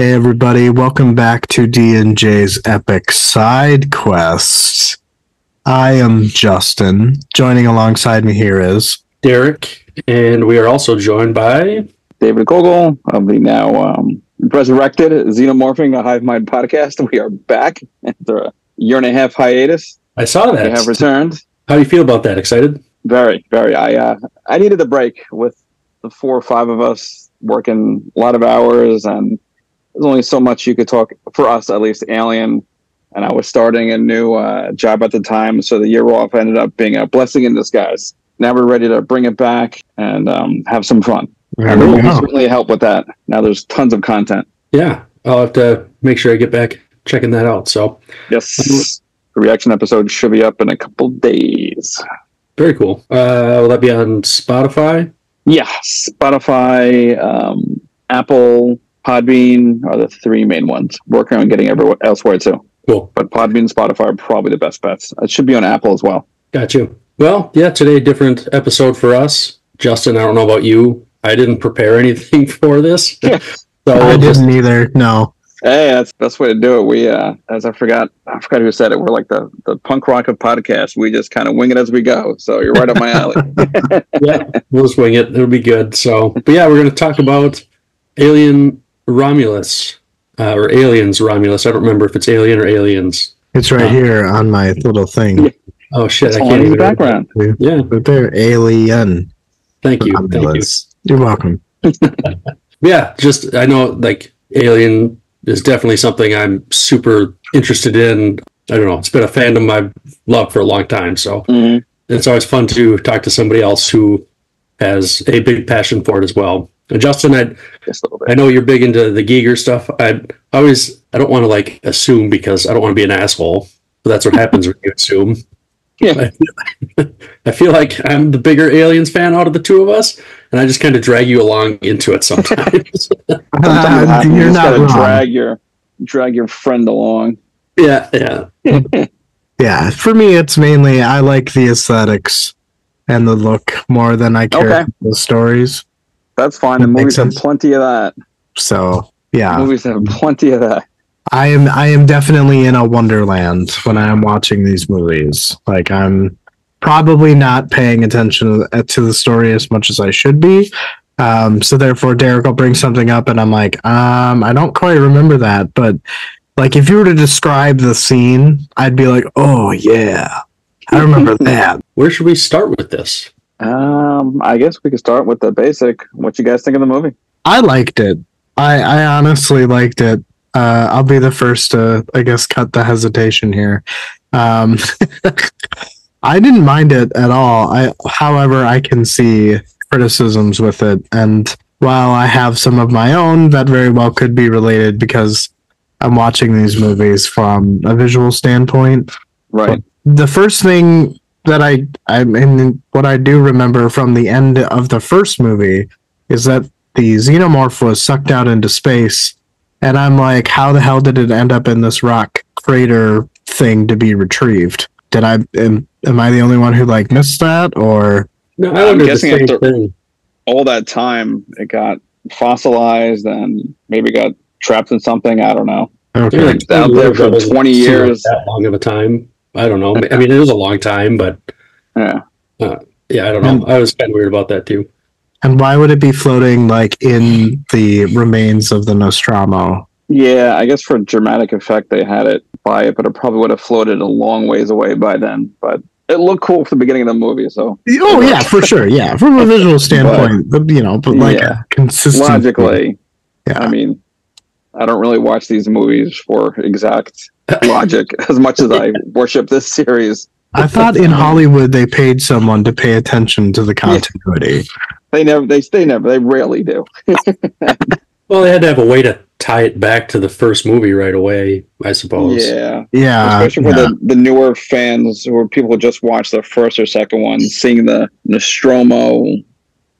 Hey everybody, welcome back to D&J's Epic Side Quest. I am Justin. Joining alongside me here is Derek, and we are also joined by David Gogel of the now um, resurrected Xenomorphing a Hive Mind podcast. We are back after a year and a half hiatus. I saw that. We have returned. How do you feel about that? Excited? Very, very. I uh, I needed a break with the four or five of us working a lot of hours, and there's only so much you could talk for us, at least. Alien, and I was starting a new uh, job at the time, so the year off ended up being a blessing in disguise. Now we're ready to bring it back and um, have some fun. And the we movie go. certainly helped with that. Now there's tons of content. Yeah, I'll have to make sure I get back checking that out. So Yes. The reaction episode should be up in a couple days. very cool. Uh, will that be on Spotify? Yeah, Spotify, um, Apple, Podbean are the three main ones. Working on getting everywhere elsewhere too. Cool. But Podbean and Spotify are probably the best bets. It should be on Apple as well. Got you. Well, yeah, today different episode for us. Justin, I don't know about you. I didn't prepare anything for this, Yeah. so I we'll just didn't either. No. Hey, that's the best way to do it. We, uh, as I forgot, I forgot who said it. We're like the, the punk rock of podcasts. We just kind of wing it as we go. So you're right up my alley. yeah, we'll just wing it. It'll be good. So, but yeah, we're going to talk about Alien Romulus uh, or Aliens Romulus. I don't remember if it's Alien or Aliens. It's right Uh, here on my little thing. Oh shit! It's I can't in the even. read. background. Yeah, But they're alien. thank you, thank you. You're welcome. Yeah, just I know like Alien is definitely something I'm super interested in. I don't know. It's been a fandom I've loved for a long time, so Mhm. it's always fun to talk to somebody else who has a big passion for it as well. And Justin, I Just a little I know you're big into the Giger stuff. I always I don't want to like assume because I don't want to be an asshole. But that's what happens when you assume. Yeah. I feel like I'm the bigger Aliens fan out of the two of us, and I just kind of drag you along into it sometimes. Sometimes Uh, you you're just not gotta wrong. drag your drag your friend along. yeah, yeah. Yeah, for me, it's mainly I like the aesthetics and the look more than I care Okay. about the stories. That's fine. The That makes movies have plenty of that. So yeah, Movies have plenty of that. I am I am definitely in a wonderland when I am watching these movies. Like I'm probably not paying attention to, to the story as much as I should be. Um, so therefore, Derek will bring something up, and I'm like, um, I don't quite remember that, but like if you were to describe the scene, I'd be like, oh yeah, I remember that. Where should we start with this? Um, I guess we could start with the basic. What you guys think of the movie? I liked it. I I honestly liked it. Uh, I'll be the first to, I guess, cut the hesitation here. Um, I didn't mind it at all. I, however, I can see criticisms with it, and while I have some of my own, that very well could be related because I'm watching these movies from a visual standpoint. Right. The first thing that I I mean, what I do remember from the end of the first movie is that the xenomorph was sucked out into space, and I'm like, how the hell did it end up in this rock crater thing to be retrieved? Did I am, am I the only one who like missed that, or No, I'm I wondered guessing same after- thing. All that time, it got fossilized and maybe got trapped in something. I don't know. okay? Maybe like It's out 20 there for 20 years. that long of a time. I don't know. I mean, it was a long time, but Yeah. Uh, yeah, I don't know. I was kind of weird about that too. And why would it be floating like in the remains of the Nostromo? Yeah, I guess for dramatic effect they had it by it, but it probably would have floated a long ways away by then. But it looked cool for the beginning of the movie, so Oh yeah, for sure. Yeah, from a visual standpoint, but, you know, but like Yeah. consistent. logically, yeah. I mean, I don't really watch these movies for exact logic as much as I worship this series. I thought in Hollywood they paid someone to pay attention to the continuity. They never, they, they never, they rarely do. Well, they had to have a way to tie it back to the first movie right away, I suppose. Yeah, Yeah, especially for yeah. the, the newer fans or people who just watched the first or second one, seeing the Nostromo,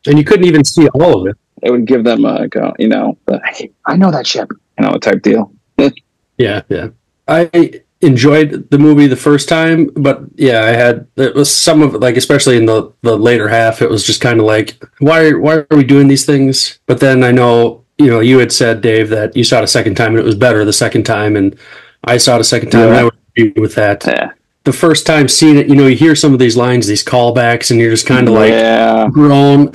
And you couldn't even see all of it. it would give them uh, a, go, uh, you know, the, hey, I know that ship, you know, type deal. Yeah, yeah. I enjoyed the movie the first time, but yeah, I had it was some of like especially in the the later half, it was just kind of like why why are we doing these things? But then I know you know you had said Dave that you saw it a second time and it was better the second time, and I saw it a second time and I would agree with that. Yeah, The first time seeing it, you know, you hear some of these lines, these callbacks, and you're just kind of like yeah, grown.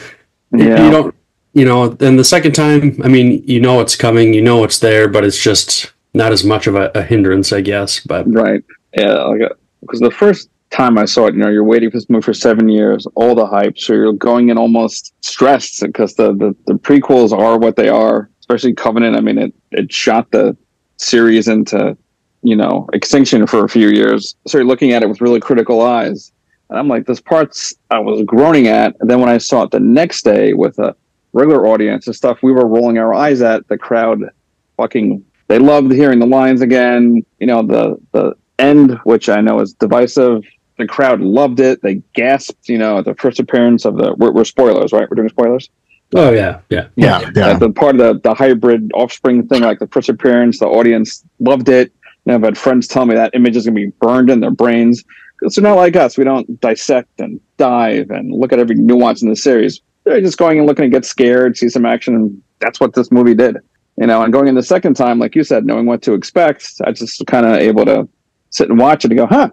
yeah. You don't, you know. Then the second time, I mean, you know it's coming, you know it's there, but it's just not as much of a, a hindrance, I guess. But Right. Yeah. Because uh, the first time I saw it, you know, you're waiting for this movie for seven years, all the hype, so you're going in almost stressed because the, the the prequels are what they are, especially Covenant. I mean, it it shot the series into you know extinction for a few years, so you're looking at it with really critical eyes. And I'm like, this part's I was groaning at, and then when I saw it the next day with a regular audience and stuff, we were rolling our eyes at the crowd, fucking they loved hearing the lines again. You know, the the end, which I know is divisive. The crowd loved it. They gasped. You know, at the first appearance of the we're, we're spoilers, right? We're doing spoilers. oh yeah, yeah, yeah, yeah. At the part of the the hybrid offspring thing, like the first appearance, the audience loved it. You know, I've had friends tell me that image is going to be burned in their brains because they're not like us. We don't dissect and dive and look at every nuance in the series. They're just going and looking to get scared, see some action, and that's what this movie did you know, and going in the second time, like you said, knowing what to expect, I just kind of able to sit and watch it and go, huh,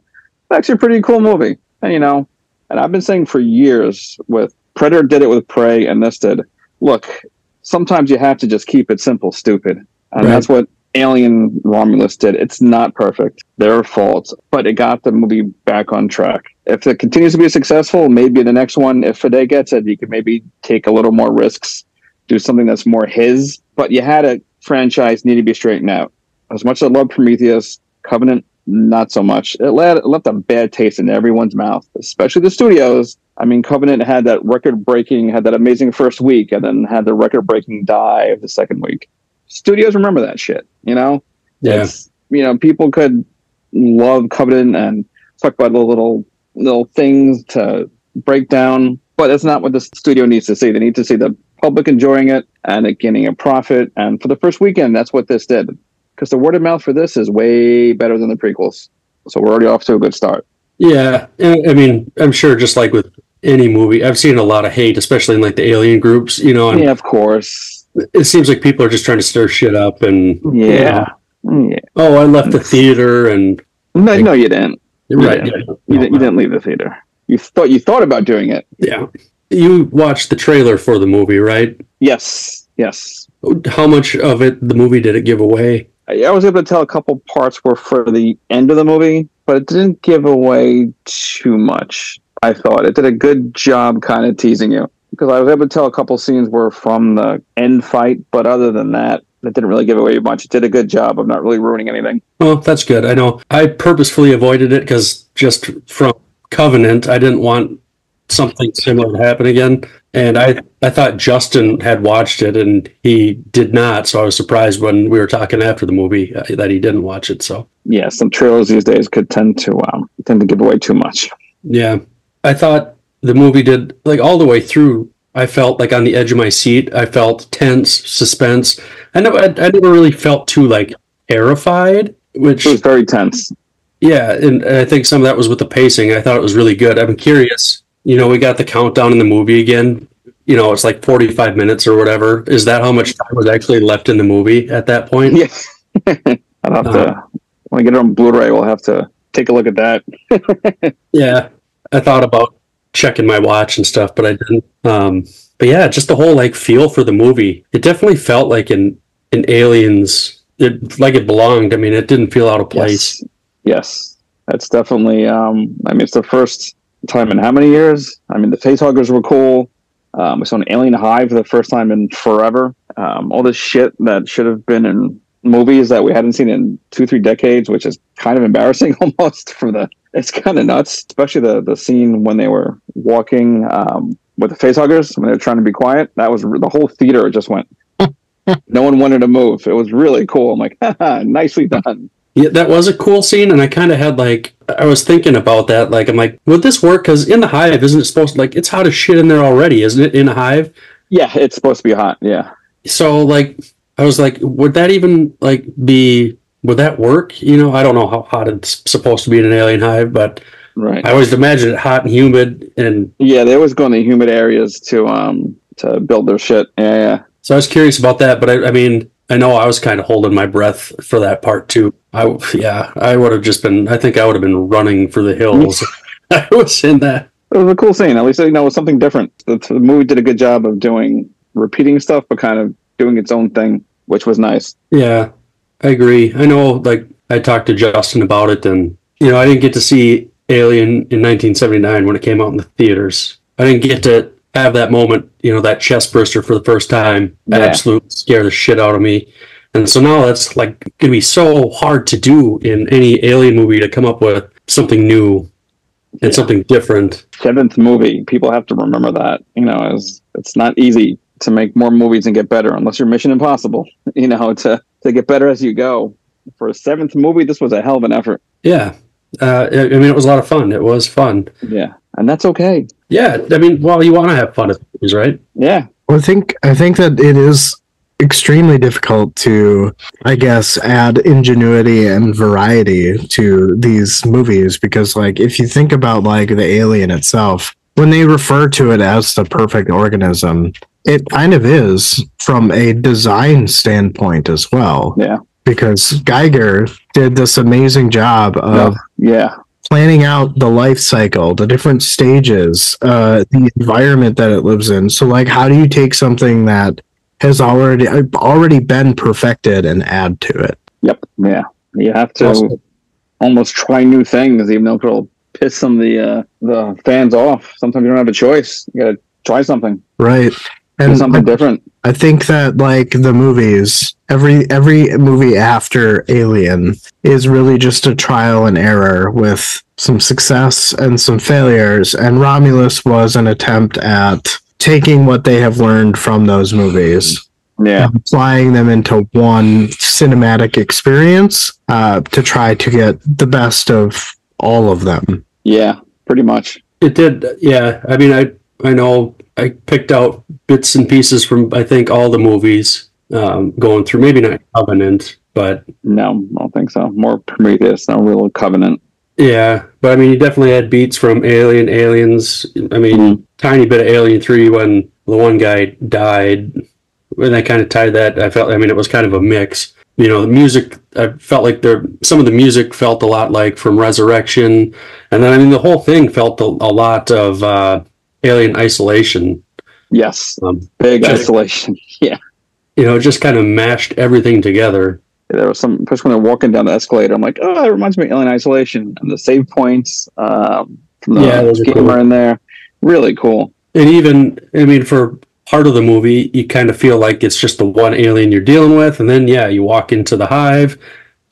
that's actually a pretty cool movie. And, you know, and I've been saying for years with Predator did it with Prey and this did. Look, sometimes you have to just keep it simple, stupid. And Right. that's what Alien Romulus did. It's not perfect. There are faults, but it got the movie back on track. If it continues to be successful, maybe the next one, if Fede gets it, he could maybe take a little more risks do something that's more his. But you had a franchise need to be straightened out. As much as I love Prometheus, Covenant, not so much. It, let, it left a bad taste in everyone's mouth, especially the studios. I mean, Covenant had that record breaking, had that amazing first week, and then had the record breaking dive the second week. Studios remember that shit, you know? yeah. It's, you know, people could love Covenant and talk about the little little things to break down, but that's not what the studio needs to see. They need to see the public enjoying it and it getting a profit. And for the first weekend, that's what this did. Because the word of mouth for this is way better than the prequels. So we're already off to a good start. Yeah, I mean, I'm sure just like with any movie, I've seen a lot of hate, especially in like the alien groups, you know, and Yeah, of course. it seems like people are just trying to stir shit up and you Yeah. know, Yeah. oh, I left the theater and No, no, you didn't. right, Yeah. yeah, You, didn't, you didn't leave the theater. You thought you thought about doing it. yeah. You watched the trailer for the movie, right? Yes. Yes. How much of it the movie did it give away? I I was able to tell a couple parts were for the end of the movie, but it didn't give away too much. I thought it did a good job kind of teasing you because I was able to tell a couple scenes were from the end fight, but other than that, it didn't really give away much. It did a good job of not really ruining anything. Well, that's good. I know I purposefully avoided it because just from Covenant, I didn't want something similar to happen again. And I, I thought Justin had watched it and he did not. So I was surprised when we were talking after the movie uh, that he didn't watch it. So Yeah, some trailers these days could tend to um, tend to give away too much. yeah, I thought the movie did like all the way through. I felt like on the edge of my seat. I felt tense, suspense. I never, I, I never really felt too like terrified, which It was very tense. Yeah, and I think some of that was with the pacing. I thought it was really good. I'm curious. You know, we got the countdown in the movie again. You know, it's like 45 minutes or whatever. Is that how much time was actually left in the movie at that point? Yeah, I'll have to when I get it on Blu-ray. We'll have to take a look at that. Yeah, I thought about checking my watch and stuff, but I didn't. Um, but yeah, just the whole like feel for the movie. It definitely felt like an an aliens it like it belonged. I mean, it didn't feel out of place. Yes. Yes. That's definitely um I mean it's the first time in how many years? I mean the facehuggers were cool. Um, we saw an alien hive for the first time in forever. Um, all this shit that should have been in movies that we hadn't seen in two, three decades, which is kind of embarrassing almost for the it's kind of nuts, especially the the scene when they were walking um, with the facehuggers when they were trying to be quiet. That was the whole theater just went. no one wanted to move. It was really cool. I'm like, nicely done. Yeah, that was a cool scene, and I kind of had like I was thinking about that. Like, I'm like, would this work? Because in the hive, isn't it supposed to like it's hot as shit in there already, isn't it? In a hive, Yeah, it's supposed to be hot. Yeah. so like I was like, would that even like be would that work? You know, I don't know how hot it's supposed to be in an alien hive, but Right. I always imagine it hot and humid, and Yeah, they always go in the humid areas to um to build their shit. Yeah, yeah. so I was curious about that. But I, I mean, I know I was kind of holding my breath for that part too. I yeah, I would have just been. I think I would have been running for the hills. I was in that. It was a cool scene. At least you know it was something different. The, the movie did a good job of doing repeating stuff, but kind of doing its own thing, which was nice. Yeah, I agree. I know, like, I talked to Justin about it, and, you know, I didn't get to see Alien in 1979 when it came out in the theaters. I didn't get to have that moment, you know, that chest burster for the first time. Yeah. Absolutely scare the shit out of me. And so now that's like going to be so hard to do in any Alien movie to come up with something new and Yeah. something different. Seventh movie, people have to remember that. You know, as it's not easy to make more movies and get better unless you're Mission Impossible. You know, to to get better as you go. For a seventh movie, this was a hell of an effort. Yeah. Uh, I I mean, it was a lot of fun. It was fun. Yeah, and that's okay. Yeah. I mean, well, you want to have fun at movies, right? Yeah, Well, I think I think that it is extremely difficult to, I guess, add ingenuity and variety to these movies because, like, if you think about like the alien itself, when they refer to it as the perfect organism, it kind of is from a design standpoint as well. yeah, Because Giger did this amazing job of yeah, planning out the life cycle, the different stages, uh, the environment that it lives in. So, like, how do you take something that has already already been perfected and add to it? yep, yeah. You have to Also- almost try new things, even though it'll piss some of the uh, the fans off. Sometimes you don't have a choice. You gotta try something, Right. do And something different. I think that like the movies, every every movie after Alien is really just a trial and error with some success and some failures. And Romulus was an attempt at taking what they have learned from those movies Yeah, and applying them into one cinematic experience uh, to try to get the best of all of them. yeah, pretty much. It did, yeah. I mean, I I know I picked out bits and pieces from I think all the movies um, going through. Maybe not Covenant, but No, I don't think so. More Prometheus, no real Covenant. yeah. But I mean, you definitely had beats from Alien, Aliens. I mean, tiny bit of Alien Three when the one guy died. And I kind of tied that. I felt. I mean, it was kind of a mix. You know, the music. I felt like there. Some of the music felt a lot like from Resurrection, and then I mean, the whole thing felt a, a lot of uh, Alien Isolation. Yes, Um, big just- isolation. Yeah, you know, it just kind of mashed everything together. there was some. Especially when they're walking down the escalator, I'm like, oh, that reminds me of Alien Isolation and the save points um, from the Yeah, are gamer cool. in there. Really cool. And even, I mean, for part of the movie, you kind of feel like it's just the one alien you're dealing with, and then yeah, you walk into the hive,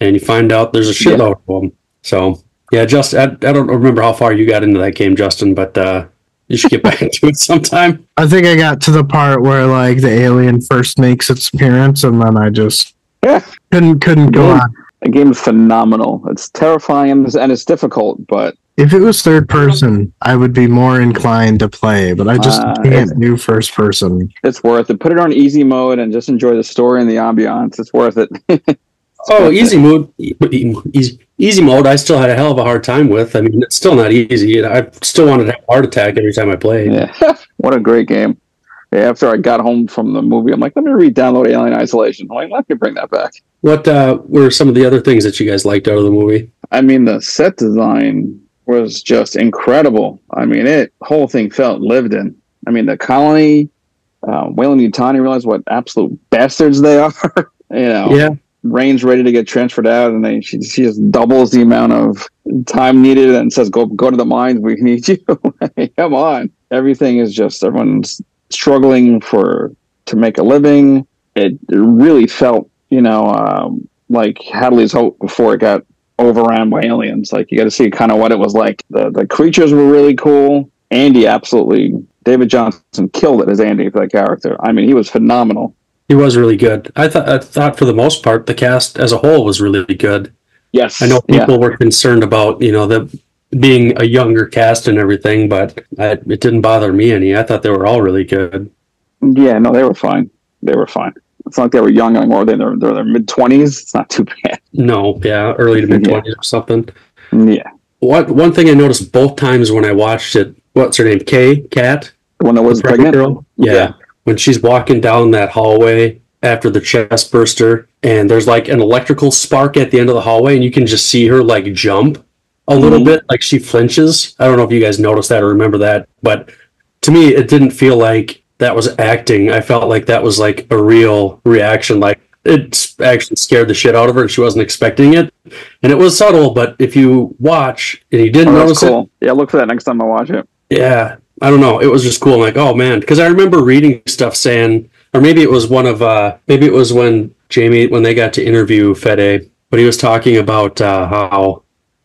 and you find out there's a shitload of them. So yeah, just I, I don't remember how far you got into that game, Justin, but uh, you should get back into it sometime. I think I got to the part where like the alien first makes its appearance, and then I just Yeah, couldn't couldn't go Yeah. on. the game is phenomenal. It's terrifying and it's difficult, but If it was third person, I would be more inclined to play, but I just Uh, can't do first person. it's worth it. Put it on easy mode and just enjoy the story and the ambiance. It's worth it. Oh, easy mode, e- easy, easy mode. I still had a hell of a hard time with. I mean, it's still not easy. I still wanted to have a heart attack every time I played. Yeah, what a great game. Yeah, after I got home from the movie, I'm like, let me re-download Alien Isolation. I'm like, let me bring that back. What uh, were some of the other things that you guys liked out of the movie? I mean, the set design was just incredible. I mean, it whole thing felt lived in. I mean, the colony, uh, Weyland-Yutani realized what absolute bastards they are. you know, Yeah, Rain's ready to get transferred out, and they she, she just doubles the amount of time needed and says, "Go go to the mines. We need you." Come on, everything is just everyone's struggling for to make a living. It, it really felt, you know, um, like Hadley's Hope before it got overran by aliens. Like you got to see kind of what it was like. The the creatures were really cool. Andy absolutely. David Jonsson killed it as Andy for that character. I mean, he was phenomenal. He was really good. I thought I thought for the most part the cast as a whole was really good. Yes, I know yeah. people were concerned about you know the being a younger cast and everything, but I, it didn't bother me any. I thought they were all really good. Yeah, no, they were fine. They were fine. It's not like they were young anymore. They, they're they're, they're mid twenties. It's not too bad. No, yeah, early to mid twenties or something. Yeah, What one thing I noticed both times when I watched it, what's her name? Kay Cat, the one that was pregnant pregnant. girl. Yeah. Yeah. when she's walking down that hallway after the chest burster, and there's like an electrical spark at the end of the hallway, and you can just see her like jump a little Mhm. bit, like she flinches. I don't know if you guys noticed that or remember that, but to me, it didn't feel like that was acting. I felt like that was like a real reaction. Like it actually scared the shit out of her, she wasn't expecting it. And it was subtle, but if you watch and you didn't Oh, notice that's it. Yeah, look for that next time I watch it. yeah, I don't know. It was just cool. I'm like, oh man, because I remember reading stuff saying, or maybe it was one of, uh maybe it was when Jamie when they got to interview Fede, but he was talking about uh, how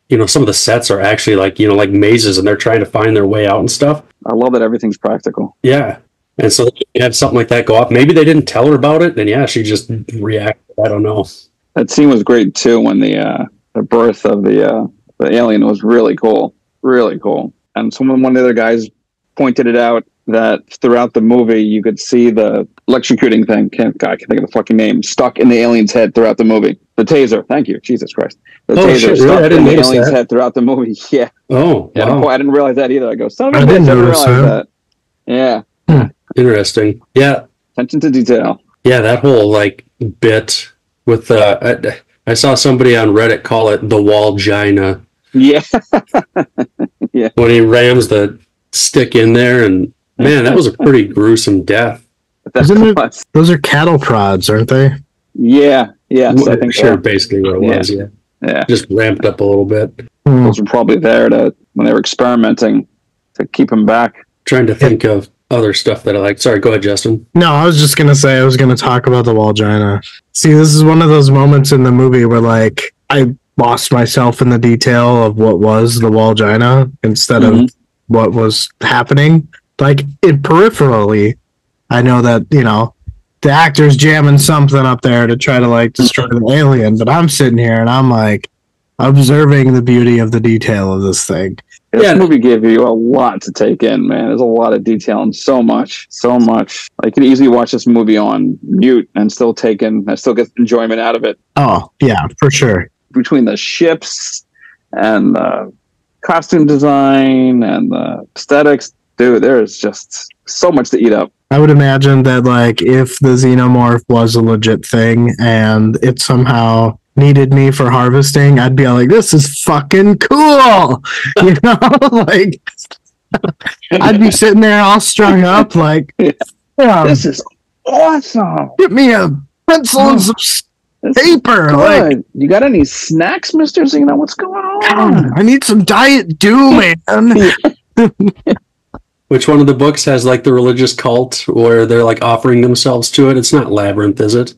you know some of the sets are actually like you know like mazes and they're trying to find their way out and stuff. I love that everything's practical. Yeah, and so you have something like that go off. Maybe they didn't tell her about it, Then yeah, she just reacted. I don't know. That scene was great too when the uh, the birth of the uh, the alien was really cool, really cool. And someone, one of the other guys, pointed it out that throughout the movie you could see the electrocuting thing. Can't God, I can't think of the fucking name. Stuck in the alien's head throughout the movie. The taser. Thank you, Jesus Christ. The Oh, taser shit, really? stuck I didn't in the alien's that. head throughout the movie. Yeah, Oh, yeah. wow. I didn't realize that either. I go, son of a I bitch, didn't I didn't realize that. that. Yeah, interesting. Yeah, attention to detail. Yeah, that whole like bit with uh, I, I saw somebody on Reddit call it the Walgina Yeah, yeah. when he rams the stick in there, and man, that was a pretty gruesome death. that Isn't it- Those are cattle prods, aren't they? yeah, yeah. So I think sure, so. basically what it was. Yeah. Yeah. just ramped up a little bit. Hmm. those were probably there to when they were experimenting to keep him back. Trying to think of other stuff that I like. Sorry, go ahead, Justin. No, I was just gonna say I was gonna talk about the Walgina. See, this is one of those moments in the movie where like I lost myself in the detail of what was the Walgina instead of Mhm. what was happening. Like it peripherally, I know that, you know, the actor's jamming something up there to try to like destroy the alien, but I'm sitting here and I'm like observing the beauty of the detail of this thing. This Yeah. movie gave you a lot to take in, man. There's a lot of detail and so much, so much. I could easily watch this movie on mute and still take in, I still get enjoyment out of it. Oh, yeah, for sure. Between the ships and the costume design and the aesthetics, dude, there's just so much to eat up. I would imagine that like if the xenomorph was a legit thing and it somehow needed me for harvesting, I'd be like, "This is fucking cool," you know, like I'd be sitting there all strung up, like, Yeah. yeah, This is awesome. get me a pencil and oh, some s- This is paper. Like. You got any snacks, Mister Xena? What's going on? I need some Diet Dew, man. Which one of the books has like the religious cult where they're like offering themselves to it? It's not Labyrinth, is it?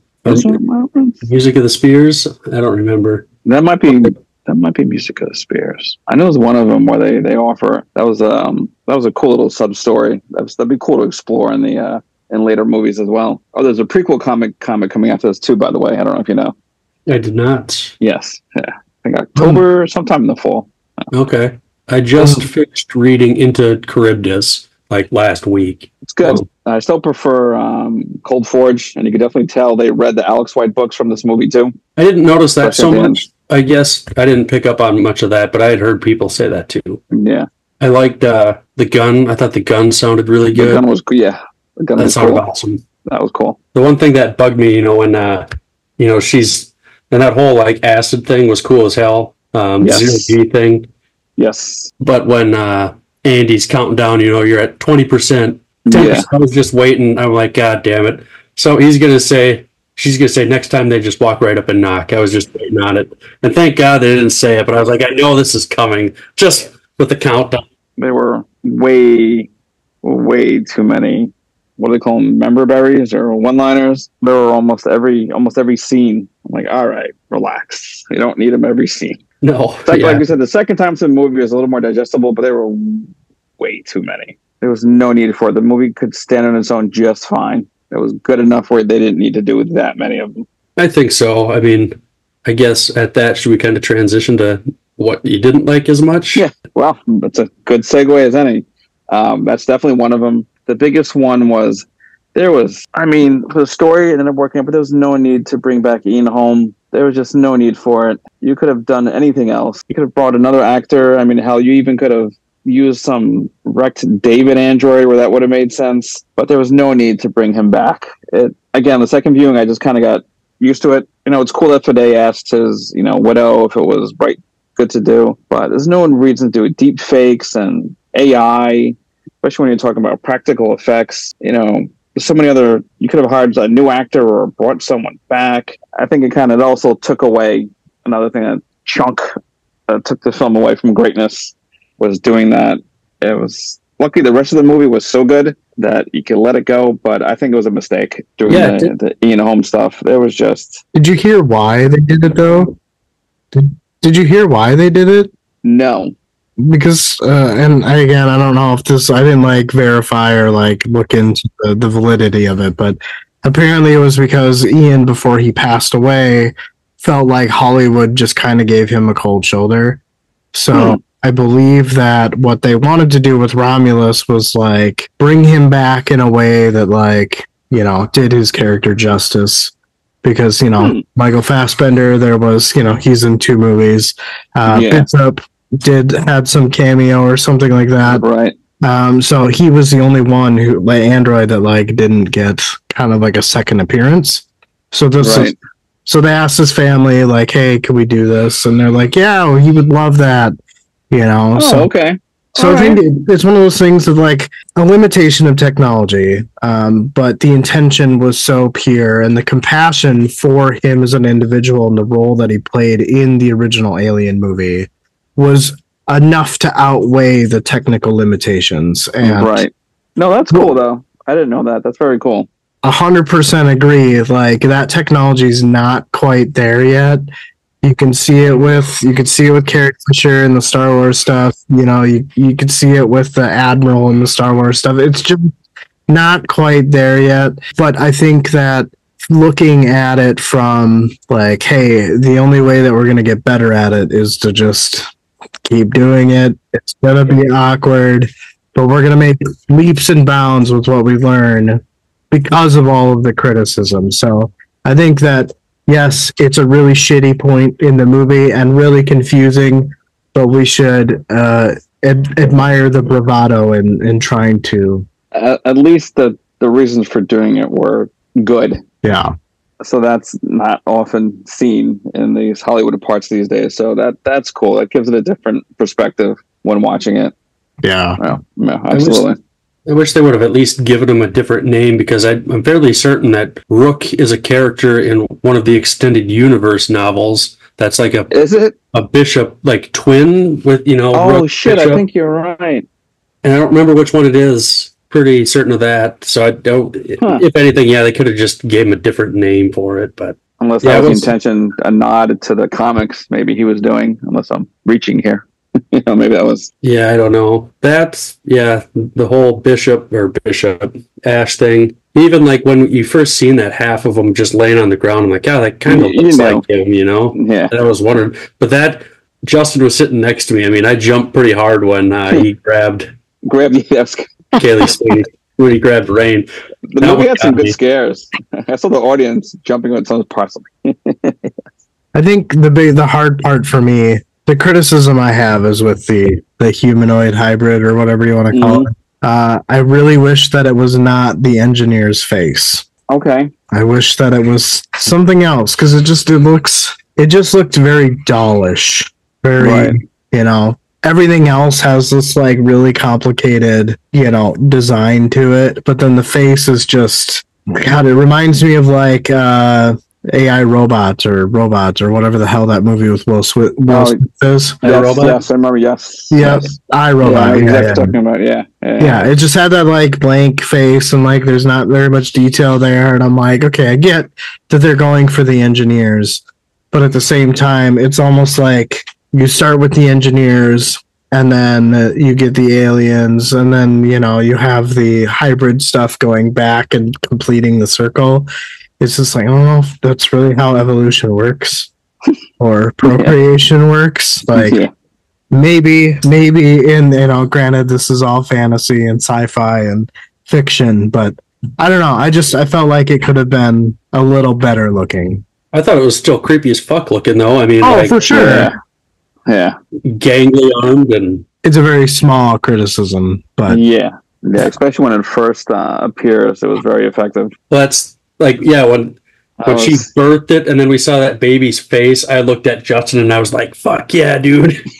Or This one- Music of the Spears? I don't remember. That might be that might be Music of the Spears. I know there's one of them where they they offer that was um that was a cool little sub story. That was, that'd be cool to explore in the uh in later movies as well. Oh, there's a prequel comic comic coming after this too. By the way, I don't know if you know. I did not. Yes, yeah, I think October sometime in the fall. Okay. I just finished reading into Charybdis like last week. It's good. I still prefer um, Cold Forge, and you can definitely tell they read the Alex White books from this movie too. I didn't notice that so Especially much. I guess I didn't pick up on much of that, but I had heard people say that too. Yeah, I liked uh, the gun. I thought the gun sounded really the good. gun was yeah, the gun that was sounded cool. awesome. That was cool. The one thing that bugged me, you know, when uh, you know she's and that whole like acid thing was cool as hell. Um, Yes. Zero G thing, Yes, but when uh, Andy's counting down, you know, you're at twenty percent. yeah, I was just waiting. I'm like, God damn it! So he's gonna say, she's gonna say next time they just walk right up and knock. I was just waiting on it, and thank God they didn't say it. But I was like, I know this is coming, just with the countdown. They were way, way too many. What do they call them? Member berries or one-liners? There were almost every almost every scene. I'm like, all right, relax. You don't need them every scene. No, Second, yeah. Like you said, the second time the movie was a little more digestible, but there were way too many. There was no need for it. The movie could stand on its own just fine. It was good enough where they didn't need to do that many of them. I think so. I mean, I guess at that, should we kind of transition to what you didn't like as much? Yeah. Well, that's a good segue as any. Um, that's definitely one of them. The biggest one was there was, I mean, the story ended up working, but there was no need to bring back Ian Holm. There was just no need for it. You could have done anything else. You could have brought another actor. I mean, hell, you even could have used some wrecked David android where that would have made sense, but there was no need to bring him back. It again, the second viewing, I just kind of got used to it. You know, it's cool that Fede asked his, you know, widow if it was right, good to do, but there's no reason to do it. Deep fakes and AI, especially when you're talking about practical effects. You know, so many other. You could have hired a new actor or brought someone back. I think it kind of also took away another thing. A chunk that took the film away from greatness was doing that. It was lucky the rest of the movie was so good that you could let it go, but I think it was a mistake doing Yeah, the, the Ian Holm stuff. There was just Did you hear why they did it though? Did Did you hear why they did it? no. Because uh, and I, again, I don't know if this I didn't like verify or like look into the, the validity of it, but apparently it was because Ian, before he passed away, felt like Hollywood just kind of gave him a cold shoulder. So Hmm. I believe that what they wanted to do with Romulus was like bring him back in a way that like you know did his character justice. Because you know Hmm. Michael Fassbender, there was you know he's in two movies. Uh, Yeah. Bishop did had some cameo or something like that. right. Um, so he was the only one who, like Android, that like didn't get kind of like a second appearance. So this is, so they asked his family, like, "Hey, can we do this?" And they're like, "Yeah, well, he would love that." You know. Oh, so okay. so I think it, it's one of those things of like a limitation of technology, um, but the intention was so pure, and the compassion for him as an individual and the role that he played in the original Alien movie was enough to outweigh the technical limitations. And Right. No, that's cool though. I didn't know that. That's very cool. a hundred percent agree. Like that technology is not quite there yet. You can see it with you can see it with Carrie Fisher and the Star Wars stuff. You know, you you can see it with the Admiral and the Star Wars stuff. It's just not quite there yet. But I think that looking at it from like, hey, the only way that we're gonna get better at it is to just keep doing it. It's gonna be awkward, but we're gonna make leaps and bounds with what we learn because of all of the criticism. So I think that yes, it's a really shitty point in the movie and really confusing, but we should uh, ad- admire the bravado in in trying to At, at least the the reasons for doing it were good. yeah So that's not often seen in these Hollywood parts these days. So that that's cool. That gives it a different perspective when watching it. yeah Well, yeah, absolutely. I wish they would have at least given him a different name because I, I'm fairly certain that Rook is a character in one of the extended universe novels. That's like a, Is it? a bishop, like twin with, you know, Oh Rook, shit! I think you're right. and I don't remember which one it is. Pretty certain of that. So I don't, Huh. if anything, yeah, they could have just gave him a different name for it. But Unless Yeah, that was was- the intention, a nod to the comics. Maybe he was doing. Unless I'm reaching here. you know, maybe that was. yeah, I don't know. That's, yeah, the whole bishop or bishop Ash thing. Even like when you first seen that half of him just laying on the ground, I'm like, oh, that kind of You looks know. like him, you know? Yeah. And I was wondering, but that Justin was sitting next to me. I mean, I jumped pretty hard when uh, he grabbed grabbed the desk. Cailee Spaeny when he grabbed Rain. The That movie had some got good me. scares. I saw the audience jumping on some parts. I think the big the hard part for me, the criticism I have is with the the humanoid hybrid or whatever you want to call Mhm. it. Uh, I really wish that it was not the engineer's face. Okay. I wish that it was something else because it just it looks it just looked very dollish, very Right. you know. Everything else has this like really complicated, you know, design to it, but then the face is just God, it reminds me of like uh, AI robots or robots or whatever the hell that movie with Will Smith, Will Oh, Smith is. I, yes, Robot? yes, I remember. Yes. Yep. Yes. I Yeah, robot. Yeah, exactly yeah, what talking about. Yeah. Yeah. yeah, it just had that like blank face and like there's not very much detail there. And I'm like, okay, I get that they're going for the engineers, but at the same time, it's almost like you start with the engineers and then uh, you get the aliens and then you know you have the hybrid stuff going back and completing the circle it's just like i don't know if that's really how evolution works or procreation works like yeah. maybe maybe in you know granted this is all fantasy and sci-fi and fiction but i don't know i just i felt like it could have been a little better looking I thought it was still creepy as fuck looking though. I mean, oh like for sure Yeah. Yeah. gangly armed and it's a very small criticism but Yeah. Yeah. Especially when it first uh, appears, it was very effective. well, that's like yeah when I when she birthed it and then we saw that baby's face. I looked at Justin and I was like, "Fuck yeah, dude."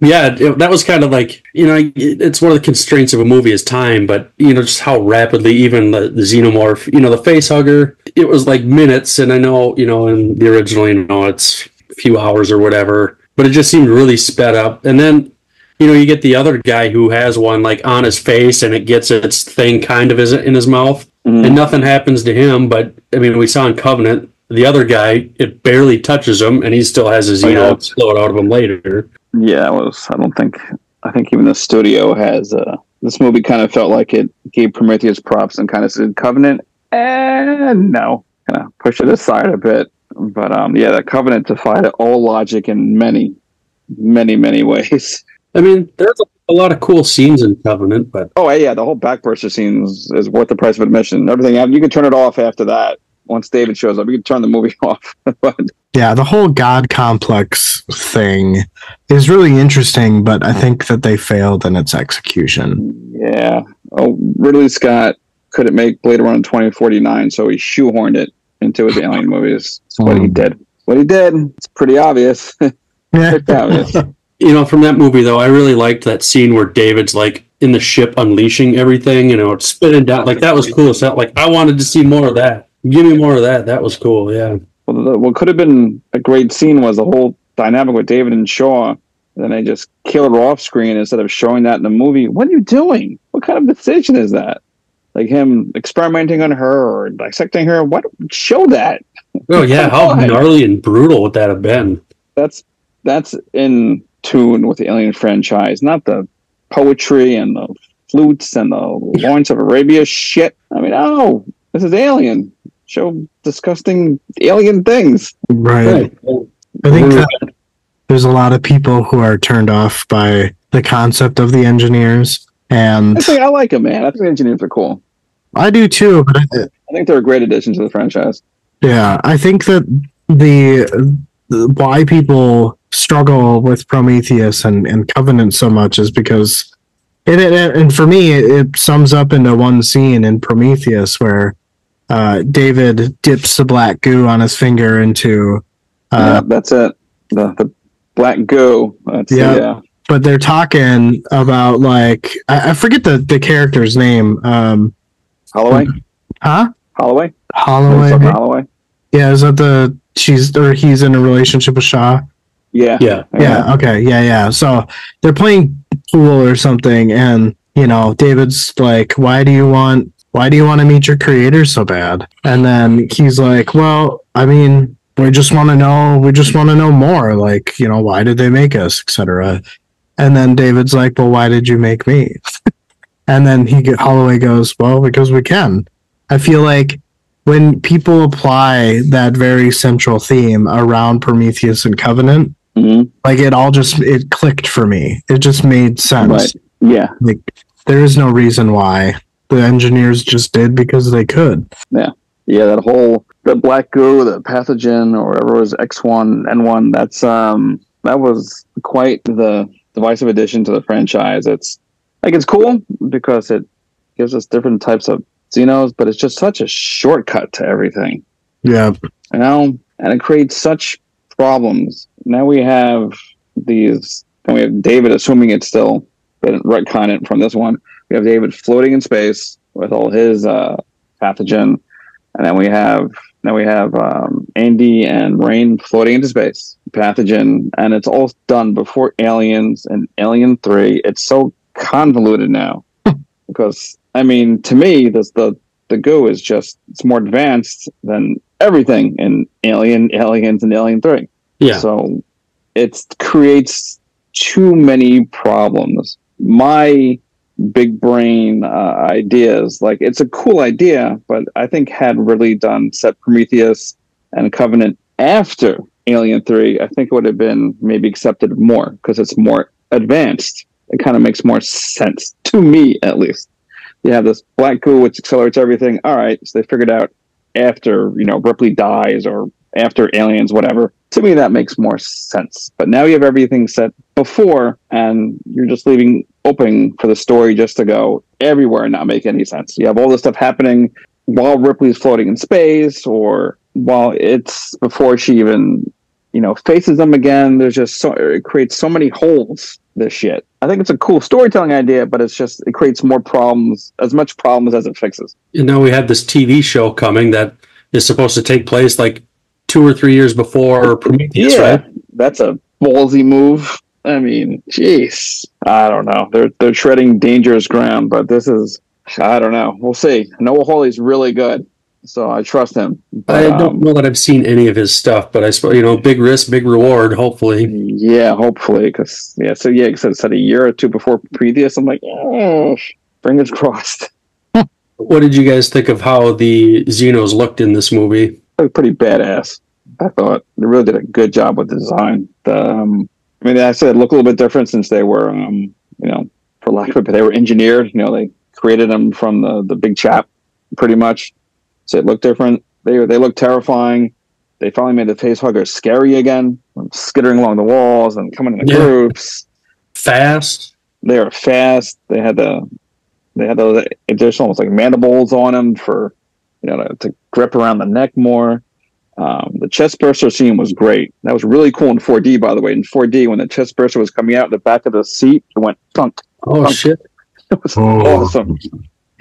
yeah, it- that was kind of like you know, it- it's one of the constraints of a movie is time, but you know, just how rapidly even the, the xenomorph, you know, the face hugger, it was like minutes, and I know you know in the original, you know, it's a few hours or whatever, but it just seemed really sped up, and then. You know, you get the other guy who has one like on his face, and it gets its thing kind of is in his mouth, Mhm. and nothing happens to him. But I mean, we saw in Covenant, the other guy, it barely touches him, and he still has his Oh, you yeah. know explode out of him later. Yeah, it was. I don't think. I think even the studio has. Uh, this movie kind of felt like it gave Prometheus props and kind of said Covenant, and no, kind of push it aside a bit. But um, yeah, the Covenant defied all logic in many, many, many ways. I mean, there's a, a lot of cool scenes in Covenant, but Oh yeah, the whole backburster scene is, is worth the price of admission. Everything you can turn it off after that. Once David shows up, you can turn the movie off. but yeah the whole god complex thing is really interesting but i think that they failed in its execution Yeah. Oh, Ridley Scott couldn't make Blade Runner 2049, so he shoehorned it into his alien movies. What he Hmm. did. What he did, it's pretty obvious. yeah Pretty obvious. you know, from that movie though, I really liked that scene where David's like in the ship unleashing everything, you know, it's spinning down. Like that was cool. So like I wanted to see more of that. Give me more of that. That was cool. Yeah. Well, the, what could have been a great scene was the whole dynamic with David and Shaw. And then they just killed her off screen instead of showing that in the movie. What are you doing? What kind of decision is that? Like him experimenting on her or dissecting her? What? Show that. Oh yeah. How on. gnarly and brutal would that have been? that's that's in tune with the Alien franchise, not the poetry and the flutes and the Lawrence of Arabia shit. I mean, oh, this is Alien. Show disgusting alien things. right i think that there's a lot of people who are turned off by the concept of the engineers and I think I like them, man. I think the engineers are cool. i do too but I, I think they're a great addition to the franchise. Yeah, I think that the, the why people struggle with Prometheus and, and Covenant so much is because it, it and for me it, it sums up into one scene in Prometheus where uh, David dips the black goo on his finger into yeah, uh, that's it. The the black goo. That's Yeah. yeah. but they're talking about like I, I forget the, the character's name um Holloway. huh Holloway. Holloway Holloway. Yeah is that the she's or he's in a relationship with Shaw? Yeah. Yeah. yeah okay yeah yeah. So they're playing pool or something and you know david's like why do you want why do you want to meet your creator so bad? And then he's like well i mean we just want to know we just want to know more like you know why did they make us etc and then david's like well why did you make me? And then he get, holloway goes well because we can. I feel like when people apply that very central theme around prometheus and covenant Mhm. like it all just it clicked for me it just made sense Right. Yeah. like there is no reason why the engineers just did because they could Yeah, Yeah, that whole the black goo, the pathogen, or whatever it was X one N one. That's um that was quite the divisive addition to the franchise. It's like it's cool because it gives us different types of xenos, but it's just such a shortcut to everything, yeah you know. And it creates such problems. Now we have these. And we have David, assuming it's still been retcon it from this one. We have David floating in space with all his uh, pathogen, and then we have now we have um, Andy and Rain floating into space, pathogen, and it's all done before Aliens and Alien Three. It's so convoluted now because I mean, to me, this the the goo is just it's more advanced than everything in Alien, Aliens, and Alien Three. Yeah. So it creates too many problems. My big brain uh, ideas, like it's a cool idea, but I think had really done set Prometheus and Covenant after Alien 3, I think it would have been maybe accepted more because it's more advanced. It kind of makes more sense to me, at least. You have this black goo which accelerates everything. All right, so they figured out after you know Ripley dies or after aliens, whatever. To me, that makes more sense. But now you have everything set before, and you're just leaving open for the story just to go everywhere and not make any sense. You have all this stuff happening while Ripley's floating in space, or while it's before she even you know faces them again. There's just so it creates so many holes. This shit. I think it's a cool storytelling idea, but it's just it creates more problems, as much problems as it fixes. And now we have this TV show coming that is supposed to take place like two or three years before Prometheus, right? that's a ballsy move. I mean, jeez, I don't know. They're they're treading dangerous ground, but this is I don't know. We'll see. Noah Hawley's really good, so I trust him. But, I don't um, know that I've seen any of his stuff, but I suppose you know, big risk, big reward. Hopefully, yeah, hopefully, because yeah. So yeah, because it said a year or two before previous. I'm like, oh, fingers crossed. what did you guys think of how the Xenos looked in this movie? Pretty badass. I thought they really did a good job with the design. The, um, I mean, I said look a little bit different since they were, um, you know, for lack of it, but they were engineered. You know, they created them from the the big chap, pretty much. So it looked different. They they looked terrifying. They finally made the face huggers scary again, skittering along the walls and coming in Yeah. groups. Fast. They were fast. They had the they had those there's almost like mandibles on them for you know to, to grip around the neck more. Um, the chest burster scene was great. That was really cool in 4D, by the way. In 4D, when the chest burster was coming out the back of the seat, it went thunk. Oh Punk. shit! It was Oh. awesome.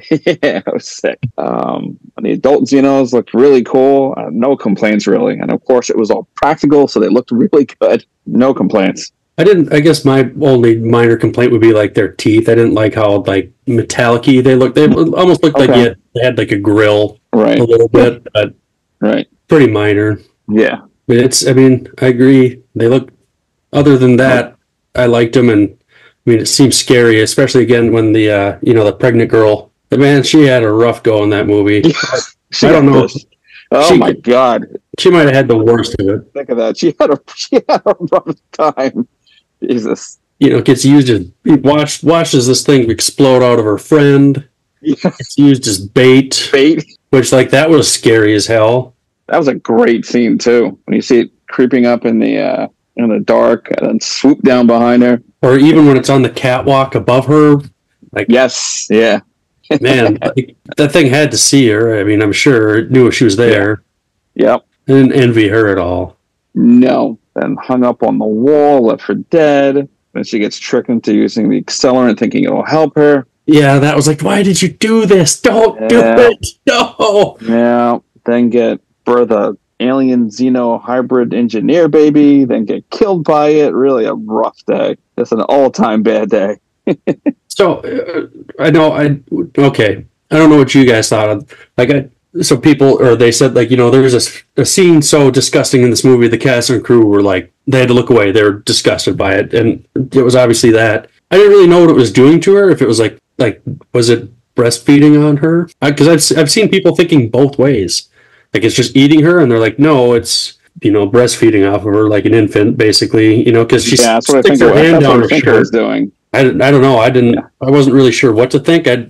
yeah, it was sick. Um, the adult Xenos looked really cool. Uh, no complaints, really. And of course, it was all practical, so they looked really good. No complaints. I didn't. I guess my only minor complaint would be like their teeth. I didn't like how like metallic-y they looked. They almost looked like you had, they had like a grill Right, a little bit, but right. pretty minor. Yeah. But it's. I mean, I agree. They look. Other than that, I liked them, and I mean, it seems scary, especially again when the uh, you know the pregnant girl. Man, she had a rough go in that movie. She I don't know. this. Oh She- my god! She might have had the worst of it. Think of that. She had a she had a rough time. Jesus. You know, gets used as watch watches this thing explode out of her friend. Yeah. It's used as bait, Bait. which like that was scary as hell. That was a great scene too. When you see it creeping up in the uh in the dark and then swoop down behind her. Or even when it's on the catwalk above her, Like Yes. Yeah. Man, like, that thing had to see her. I mean, I'm sure it knew she was there. Yep. I didn't envy her at all. No. Then hung up on the wall, left for dead. Then she gets tricked into using the accelerant, thinking it'll help her. Yeah, that was like, why did you do this? Don't Yeah. do it. No. Yeah. Then get birth a alien xeno hybrid engineer baby. Then get killed by it. Really a rough day. It's an all time bad day. So uh, I know I okay. I don't know what you guys thought of. Like I, so people or they said like you know there's a scene so disgusting in this movie. The cast and crew were like they had to look away. They were disgusted by it, and it was obviously that. I didn't really know what it was doing to her. If it was like like was it breastfeeding on her? Because I've I've seen people thinking both ways. Like it's just eating her, and they're like no, it's you know breastfeeding off of her like an infant basically. You know because she yeah, sticks her hand that's down her I think it shirt. doing. I, I don't know. I didn't. Yeah. I wasn't really sure what to think. I,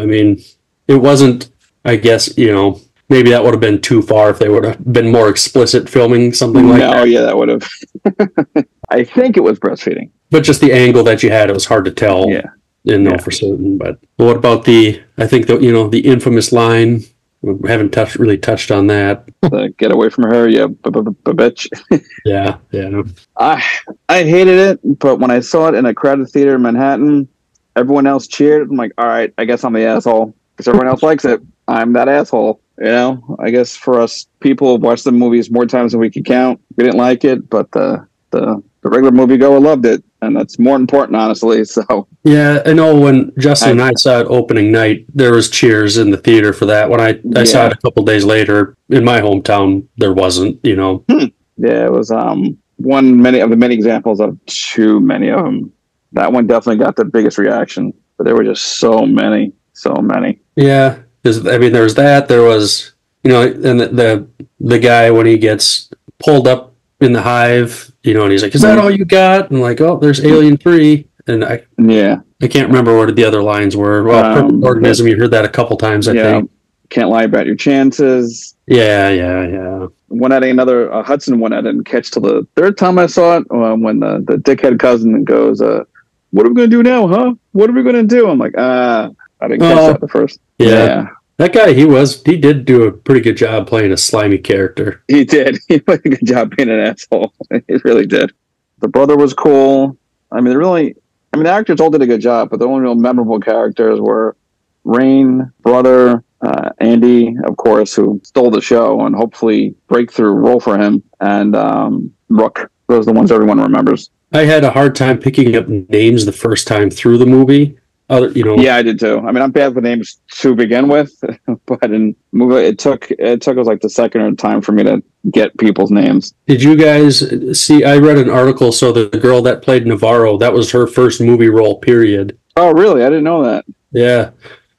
I mean, it wasn't. I guess you know maybe that would have been too far if they would have been more explicit filming something like no, that. Oh yeah, that would have. I think it was breastfeeding. But just the angle that you had, it was hard to tell. Yeah. Didn't know Yeah. for certain. But what about the? I think the you know the infamous line. We haven't touched really touched on that. The get away from her, you b- b- b- bitch. Yeah, yeah. I I hated it, but when I saw it in a crowded theater in Manhattan, everyone else cheered. I'm like, all right, I guess I'm the asshole because everyone else likes it. I'm that asshole. You know, I guess for us people have watched the movies more times than we can count. We didn't like it, but the the, the regular moviegoer loved it, and that's more important, honestly. So Yeah, I know when Justin and I saw it opening night, there was cheers in the theater for that. When I, I saw it a couple days later in my hometown, there wasn't, you know. yeah, it was um one many of the many examples of too many of them. That one definitely got the biggest reaction, but there were just so many, so many. Yeah, I mean, there was that. There was, you know, and the, the the guy when he gets pulled up in the hive, you know, and he's like, "Is that all you got?" And I'm like, "Oh, there's Alien Three, and I Yeah, I can't remember what the other lines were. Well, Um, organism. You heard that a couple times, I yeah. think. Can't lie about your chances. Yeah, yeah, yeah. one at another uh, Hudson one I didn't catch till the third time I saw it uh, when the, the dickhead cousin goes, uh, "What are we gonna do now, huh? What are we gonna do?" I'm like, ah, I didn't catch Oh. that the first. Yeah. That guy, he was, he did do a pretty good job playing a slimy character. he did. He did a good job being an asshole. he really did. The brother was cool. I mean, really. I mean, the actors all did a good job, but the only real memorable characters were Rain, brother, uh, Andy, of course, who stole the show and hopefully breakthrough role for him, and um, Rook. Those are the ones everyone remembers. I had a hard time picking up names the first time through the movie. Other, you know, Yeah, I did too. I mean, I'm bad with names to begin with, but in movie, it took it took us like the second or time for me to get people's names. Did you guys see? I read an article. So the girl that played Navarro, that was her first movie role. Period. Oh, really? I didn't know that. Yeah,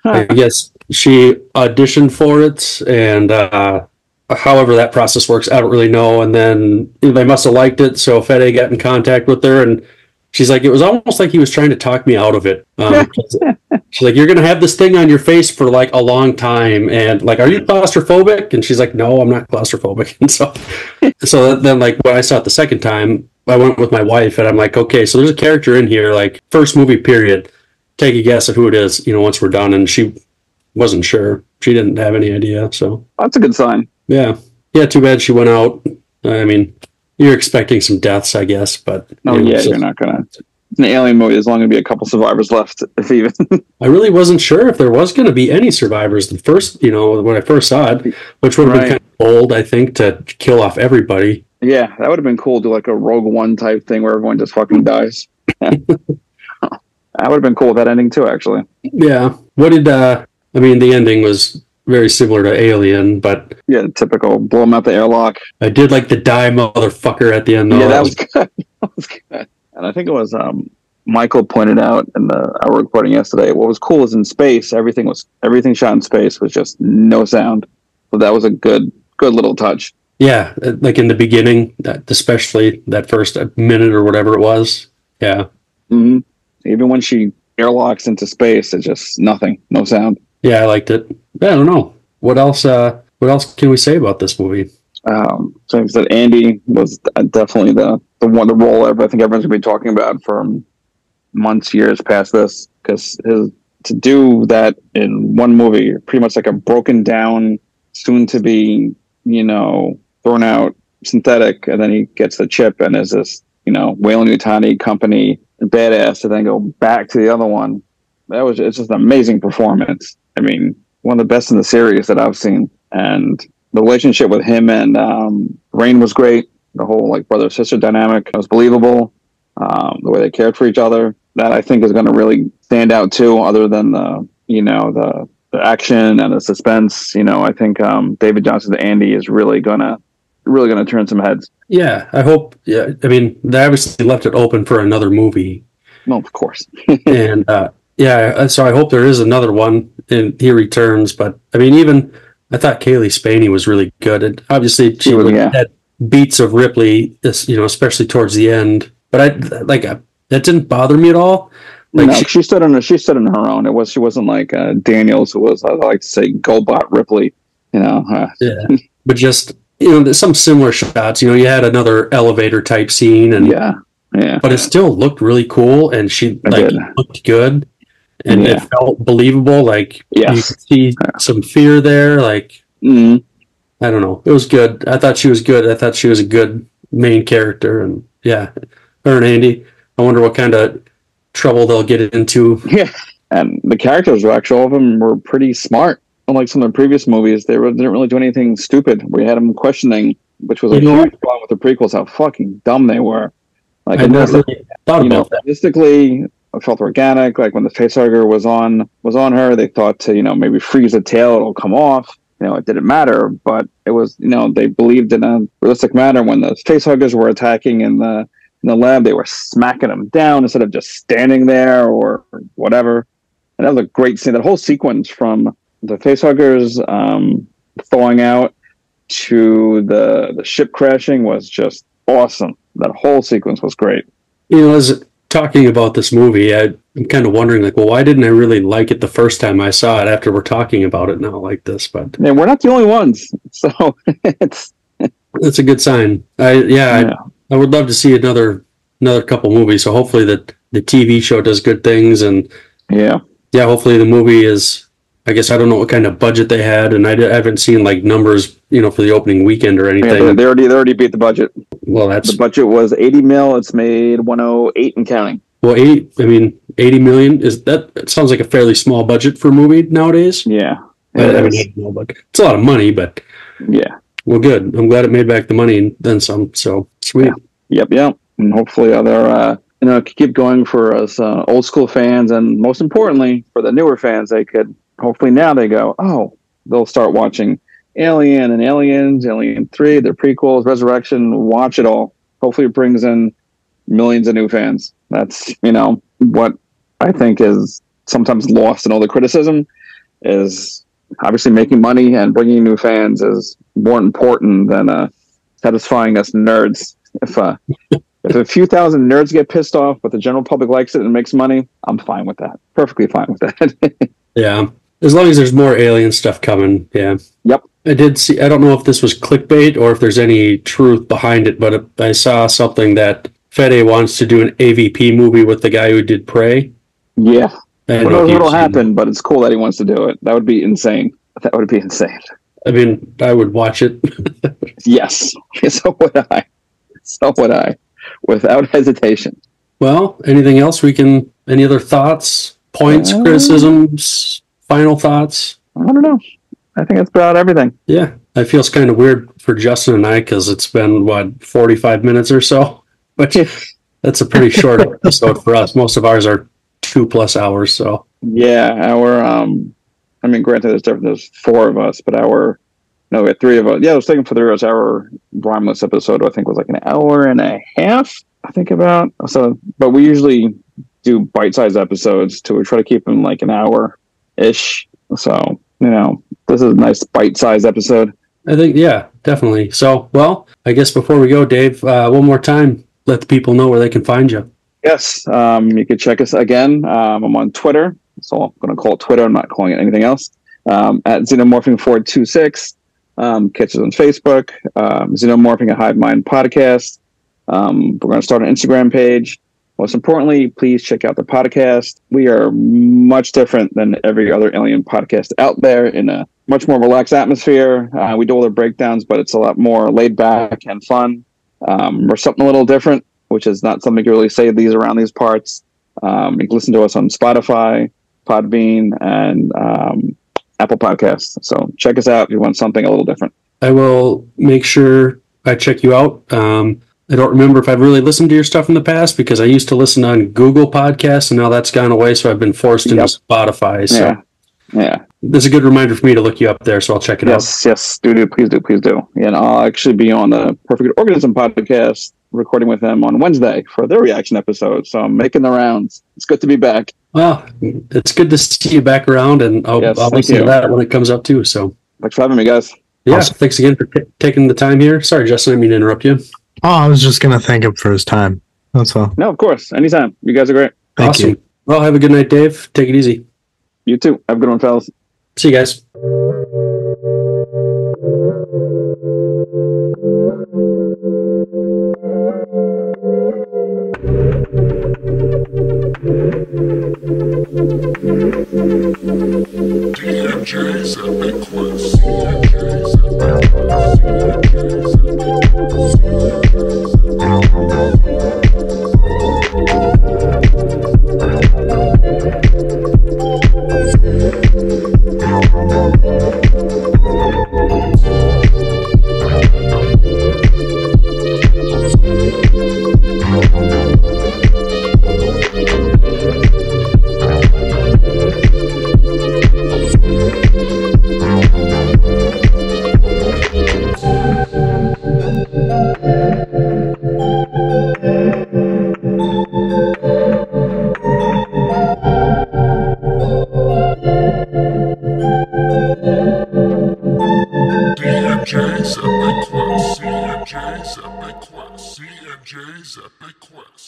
Huh. I guess she auditioned for it, and uh, however that process works, I don't really know. And then they must have liked it, so Fede got in contact with her, and she's like, it was almost like he was trying to talk me out of it. Um, she's like, you're gonna have this thing on your face for like a long time, and like, are you claustrophobic? And she's like, no, I'm not claustrophobic. And so, so then like when I saw it the second time, I went with my wife, and I'm like, okay, so there's a character in here, like first movie period take a guess at who it is, you know, once we're done. And she wasn't sure. She didn't have any idea. So That's a good sign. yeah. Yeah, too bad she went out. I mean, you're expecting some deaths, I guess, but No, you know, Oh, yeah, so- you're not gonna. It's an alien movie. There's only gonna be a couple survivors left, if even. I really wasn't sure if there was going to be any survivors. The first, you know, when I first saw it, which would have Right. been kind of bold, I think, to kill off everybody. yeah, that would have been cool. Do like a Rogue One type thing where everyone just fucking dies. that would have been cool with that ending too. Actually, Yeah. What did, uh, I mean, the ending was very similar to Alien, but yeah, typical. Blow them out the airlock. I did like the die motherfucker at the end. though. yeah, that was good. that was good. And I think it was um, Michael pointed out in the our recording yesterday. What was cool is in space, everything was everything shot in space was just no sound. So that was a good good little touch. Yeah, uh, like in the beginning, that especially that first minute or whatever it was. Yeah, hmm Even when she airlocks into space, it's just nothing, no sound. Yeah, I liked it. I don't know what else. Uh, what else can we say about this movie? Um, so I said, Andy was definitely the the one the role. I think everyone's gonna be talking about for months, years past this, because his to do that in one movie, pretty much like a broken down, soon to be, you know, thrown out synthetic, and then he gets the chip and is this, you know, Weyland-Yutani company badass, to then go back to the other one. That was it's just an amazing performance. I mean, one of the best in the series that I've seen, and the relationship with him and um, Rain was great. The whole like brother sister dynamic was believable. Um, the way they cared for each other, that I think is going to really stand out too. Other than the you know the the action and the suspense, you know, I think um, David Jonsson's Andy is really gonna really gonna turn some heads. Yeah, I hope. Yeah, I mean, they obviously left it open for another movie, Well, of course, and uh, yeah, uh, so I hope there is another one and he returns. But I mean, even I thought Cailee Spaeny was really good, and obviously she was, yeah. had beats of Ripley, you know, especially towards the end. But I like uh, that didn't bother me at all. Like no, she- she, stood on her, she stood on her own. It was she wasn't like uh, Daniels, who was I like to say Goldbot Ripley. You know, uh, Yeah, but just you know, there's some similar shots. You know, you had another elevator type scene, and yeah, yeah. but it still looked really cool, and she like did. looked good, and Yeah. it felt believable. Like you could see some fear there. Like Mm, I don't know, it was good. I thought she was good. I thought she was a good main character, and yeah, her and Andy. I wonder what kind of trouble they'll get into. yeah. And the characters were actually all of them were pretty smart. unlike some of the previous movies, they didn't really do anything stupid. We had them questioning, which was a You huge problem with the prequels, how fucking dumb they were. Like, I never really thought you know, about that. Felt organic. Like when the facehugger was on was on her, they thought to you know maybe freeze the tail, it'll come off. You know, it didn't matter, but it was you know they believed in a realistic manner when the facehuggers were attacking in the in the lab, they were smacking them down instead of just standing there or whatever. And that was a great scene. That whole sequence from the facehuggers um, thawing out to the the ship crashing was just awesome. That whole sequence was great. You know, as talking about this movie, I, I'm kind of wondering, like, well, why didn't I really like it the first time I saw it? After we're talking about it now, like this, but And we're not the only ones. So it's that's a good sign. I yeah, yeah. I, I would love to see another another couple movies. So hopefully that the TV show does good things, and yeah. yeah, hopefully the movie is. I guess I don't know what kind of budget they had, and I, I haven't seen like numbers, you know, for the opening weekend or anything. they, they already they already beat the budget. well, that's The budget was eighty mil. It's made one oh eight and counting. well, eighty. I mean, eighty million is that? It sounds like a fairly small budget for a movie nowadays. Yeah. I, I mean, is. I don't know, but it's a lot of money. But yeah. well, good. I'm glad it made back the money and then some. So sweet. Yep. Yep. And hopefully other uh you know keep going for us uh, old school fans and most importantly for the newer fans they could hopefully now they go oh they'll start watching Alien and Aliens Alien Three their prequels Resurrection watch it all. Hopefully it brings in millions of new fans. That's you know what I think is sometimes lost in all the criticism is obviously making money and bringing new fans is more important than uh, satisfying us nerds. If uh, if a few thousand nerds get pissed off, but the general public likes it and makes money, I'm fine with that. Perfectly fine with that. Yeah. As long as there's more alien stuff coming. Yeah. Yep. I did see. I don't know if this was clickbait or if there's any truth behind it, but I saw something that Fede wants to do an AVP movie with the guy who did Prey. yeah, I don't know if seen happen, but it's cool that he wants to do it. That would be insane. That would be insane. I mean, I would watch it. Yes, so would I. So would I, without hesitation. well, anything else we can? Any other thoughts, points, Uh, criticisms, final thoughts? I don't know. I think that's about everything. Yeah, it feels kind of weird for Justin and I because it's been what 45 minutes or so, but that's a pretty short episode for us. Most of ours are two plus hours. So Yeah, our um, I mean, granted, there's different. There's four of us, but our no, we had three of us. Yeah, I was thinking for the rest. Our Romulus episode, I think, was like an hour and a half. I think about so, but we usually do bite-sized episodes to try to keep them like an hour ish. So you know, this is a nice bite-sized episode. I think, yeah, definitely. So, well, I guess before we go, Dave, uh, one more time, let the people know where they can find you. Yes, um, you can check us again. Um, I'm on Twitter, so I'm going to call it Twitter. I'm not calling it anything else. Um, at Xenomorphing426. Um, catch us on Facebook. Um, Xenomorphing a Hive Mind podcast. Um, we're going to start an Instagram page. Most importantly, please check out the podcast. We are much different than every other alien podcast out there in a much more relaxed atmosphere. Uh, we do all the breakdowns, but it's a lot more laid back and fun. Um, we're something a little different which is not something you really say these around these parts. Um, you can listen to us on Spotify, Podbean, and um, Apple Podcasts. So check us out if you want something a little different. I will make sure I check you out. Um, I don't remember if I've really listened to your stuff in the past because I used to listen on Google Podcasts and now that's gone away. So I've been forced into Yep. Spotify. So Yeah. Yeah. this is a good reminder for me to look you up there. So I'll check it out. Yes. Yes. Do do. Please do. Please do. And I'll actually be on the Perfect Organism podcast, recording with them on Wednesday for their reaction episode. So I'm making the rounds. It's good to be back. Well, it's good to see you back around and I'll, Yes, I'll listen to that when it comes up too. So Thanks for having me, guys. yeah, Awesome. thanks again for t- taking the time here. Sorry, Justin, I didn't mean to interrupt you. Oh, I was just gonna thank him for his time. That's all. No, of course. Anytime. You guys are great. Thank awesome. you. Well, have a good night, Dave. Take it easy. You too. Have a good one, fellas. See you guys. D&J's Epic Quest. D&J's Epic Quest. D&J's Epic Quest.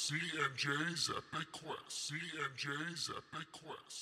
CNJ's. CNJ's Epic Quest. CNJ's Epic Quest.